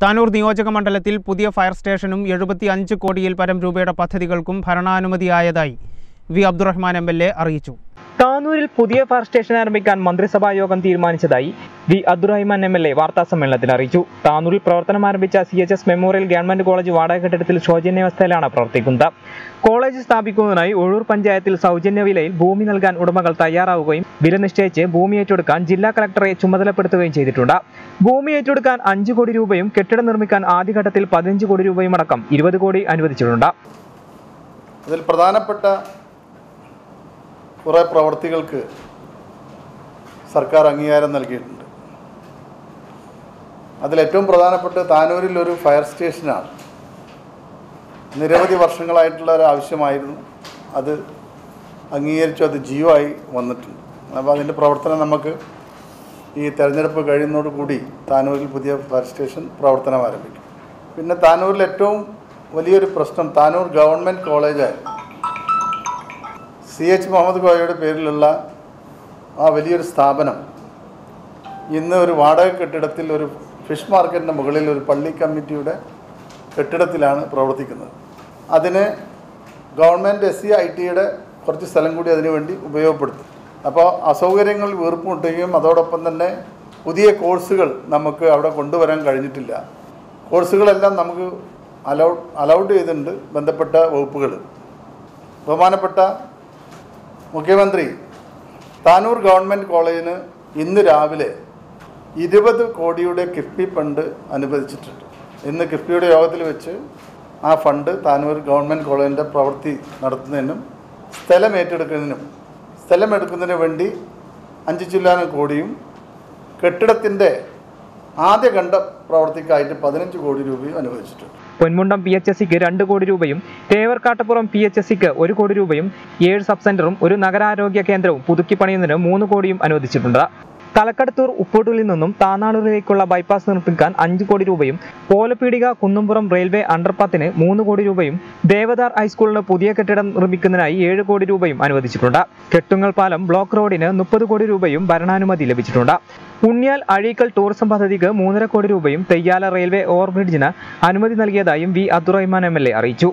താനൂർ നിയോജക മണ്ഡലത്തിൽ പുതിയ ഫയർ സ്റ്റേഷനും എഴുപത്തി അഞ്ച് കോടിയിൽ പരം രൂപയുടെ പദ്ധതികൾക്കും ഭരണാനുമതിയായതായി വി അബ്ദുറഹ്മാൻ എം അറിയിച്ചു താനൂരിൽ പുതിയ ഫയർ സ്റ്റേഷൻ ആരംഭിക്കാൻ മന്ത്രിസഭാ യോഗം തീരുമാനിച്ചതായി V Abdurahiman M L A വാർത്താസമ്മേളനത്തിൽ അറിയിച്ചു. താനൂരിൽ പ്രവർത്തനം ആരംഭിച്ച C H S memorial government college വാടക കെട്ടിടത്തിൽ ശോചനീയാവസ്ഥയിലാണ് പ്രവർത്തിക്കുന്നത്. കോളേജ് സ്ഥാപിക്കുന്നതിനായി ഒഴൂർ പഞ്ചായത്തിൽ സൗജന്യ വിലയിൽ ഭൂമി നൽകാൻ ഉടമകൾ തയ്യാറാവുകയും വില നിശ്ചയിച്ച് ഭൂമി ഏറ്റെടുക്കാൻ ജില്ലാ കളക്ടറെ ചുമതലപ്പെടുത്തുകയും ചെയ്തിട്ടുണ്ട്. ഭൂമി ഏറ്റെടുക്കാൻ അഞ്ച് കോടി രൂപയും കെട്ടിടം നിർമ്മിക്കാൻ ആദ്യഘട്ടത്തിൽ പതിനഞ്ച് കോടി രൂപയും അടക്കം ഇരുപത് കോടി അനുവദിച്ചിട്ടുണ്ട്. അതിൽ പ്രധാനപ്പെട്ട കുറേ പ്രവർത്തികൾക്ക് സർക്കാർ അംഗീകാരം നൽകിയിട്ടുണ്ട്. അതിലേറ്റവും പ്രധാനപ്പെട്ട താനൂരിൽ ഒരു ഫയർ സ്റ്റേഷനാണ്. നിരവധി വർഷങ്ങളായിട്ടുള്ള ഒരു ആവശ്യമായിരുന്നു. അത് അംഗീകരിച്ചു അത് ജീവായി വന്നിട്ടുണ്ട്. അപ്പോൾ അതിന്റെ പ്രവർത്തനം നമുക്ക് ഈ തെരഞ്ഞെടുപ്പ് കഴിയുന്നതോടുകൂടി താനൂരിൽ പുതിയ ഫയർ സ്റ്റേഷൻ പ്രവർത്തനം ആരംഭിക്കും. പിന്നെ താനൂരിൽ ഏറ്റവും വലിയൊരു പ്രശ്നം താനൂർ ഗവൺമെന്റ് കോളേജായിരുന്നു. സി എച്ച് മുഹമ്മദ് കോയയുടെ പേരിലുള്ള ആ വലിയൊരു സ്ഥാപനം ഇന്ന് ഒരു വാടക കെട്ടിടത്തിൽ ഒരു ഫിഷ് മാർക്കറ്റിന്റെ മുകളിൽ ഒരു പള്ളി കമ്മിറ്റിയുടെ കെട്ടിടത്തിലാണ് പ്രവർത്തിക്കുന്നത്. അതിന് ഗവൺമെന്റ് എസ് സി ഐ ടിയുടെ കുറച്ച് സ്ഥലം കൂടി അതിനുവേണ്ടി ഉപയോഗപ്പെടുത്തും. അപ്പോൾ അസൗകര്യങ്ങൾ വീർപ്പുമുട്ടുകയും അതോടൊപ്പം തന്നെ പുതിയ കോഴ്സുകൾ നമുക്ക് അവിടെ കൊണ്ടുവരാൻ കഴിഞ്ഞിട്ടില്ല. കോഴ്സുകളെല്ലാം നമുക്ക് അലൗഡ് അലൗഡ് ചെയ്തിട്ടുണ്ട് ബന്ധപ്പെട്ട വകുപ്പുകൾ. ബഹുമാനപ്പെട്ട മുഖ്യമന്ത്രി താനൂർ ഗവൺമെന്റ് കോളേജിന് ഇന്ന് രാവിലെ ഇരുപത് കോടിയുടെ കിഫ്ബി ഫണ്ട് അനുവദിച്ചിട്ടുണ്ട്. ഇന്ന് കിഫ്ബിയുടെ യോഗത്തിൽ വെച്ച് ആ ഫണ്ട് താനൂർ ഗവൺമെന്റ് കോളേജിന്റെ പ്രവൃത്തി നടത്തുന്നതിനും സ്ഥലം ഏറ്റെടുക്കുന്നതിനും സ്ഥലം എടുക്കുന്നതിന് വേണ്ടി അഞ്ച് ചില്ലാനം കോടിയും കെട്ടിടത്തിന്റെ ആദ്യ ഖണ്ഡ പ്രവർത്തിക്കായിട്ട് പതിനഞ്ച് കോടി രൂപയും അനുവദിച്ചിട്ടുണ്ട്. പൊന്മുണ്ടം പി എച്ച് എസ് സിക്ക് രണ്ട് കോടി രൂപയും തേവർക്കാട്ടപ്പുറം പി എച്ച് എസ് സിക്ക് ഒരു കോടി രൂപയും ഏഴ് സബ് സെന്ററും ഒരു നഗരാരോഗ്യ കേന്ദ്രവും പുതുക്കി പണിയുന്നതിന് മൂന്ന് കോടിയും അനുവദിച്ചിട്ടുണ്ട്. തലക്കടത്തൂർ ഉപ്പൂട്ടിൽ നിന്നും താനാളൂരിലേക്കുള്ള ബൈപ്പാസ് നിർമ്മിക്കാൻ അഞ്ച് കോടി രൂപയും പോലപ്പീടിക കുന്നുംപുറം റെയിൽവേ അണ്ടർപാത്തിന് മൂന്ന് കോടി രൂപയും ദേവദാർ ഹൈസ്കൂളിന് പുതിയ കെട്ടിടം നിർമ്മിക്കുന്നതിനായി ഏഴ് കോടി രൂപയും അനുവദിച്ചിട്ടുണ്ട്. കെട്ടുങ്ങൽ പാലം ബ്ലോക്ക് റോഡിന് മുപ്പത് കോടി രൂപയും ഭരണാനുമതി ലഭിച്ചിട്ടുണ്ട്. ഉണ്ണിയാൽ അഴീക്കൽ ടൂറിസം പദ്ധതിക്ക് മൂന്നര കോടി രൂപയും തെയ്യാല റെയിൽവേ ഓവർബ്രിഡ്ജിന് അനുമതി നൽകിയതായും V Abdurahman M L A അറിയിച്ചു.